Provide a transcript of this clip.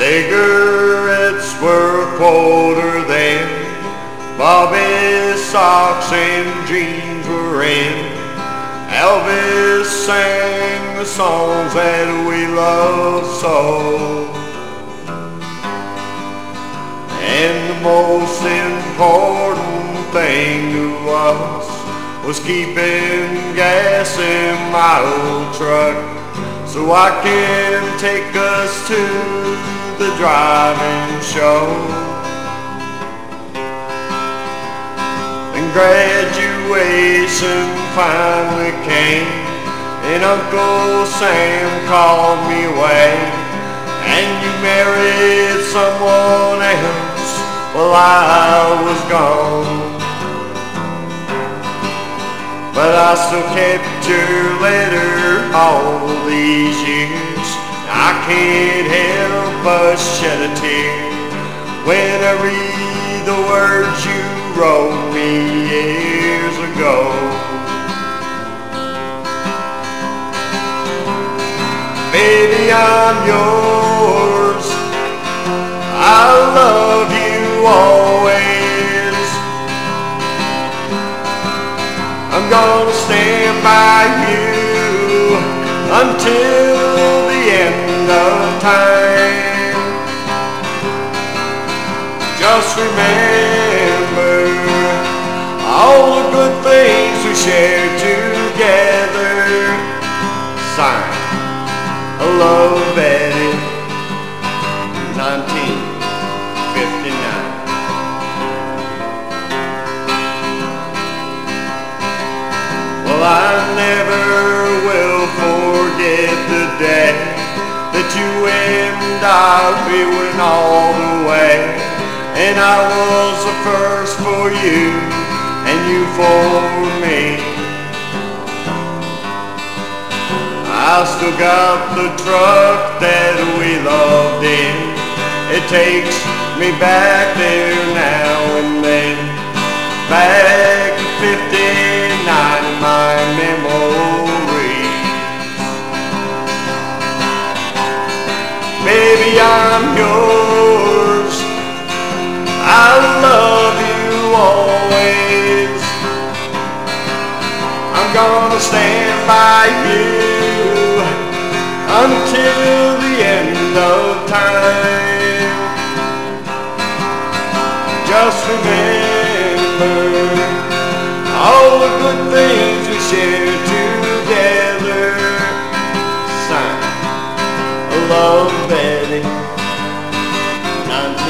Cigarettes were quarter then. Bobby's socks and jeans were in. Elvis sang the songs that we loved so. And the most important thing to us was keeping gas in my old truck so I can take us to driving show. And graduation finally came and Uncle Sam called me away and you married someone else while I was gone. But I still kept your letter all these years. I can't help but shed a tear when I read the words you wrote me years ago. Baby, I'm yours. I love you always. I'm gonna stand by you until the end of time. Just remember all the good things we shared and I we went all the way, and I was the first for you and you for me. I still got the truck that we loved in. It takes me back there now and then. Back Baby, I'm yours. I love you always. I'm gonna stand by you until the end of time. Just remember all the good things we shared together. Sign love Nancy.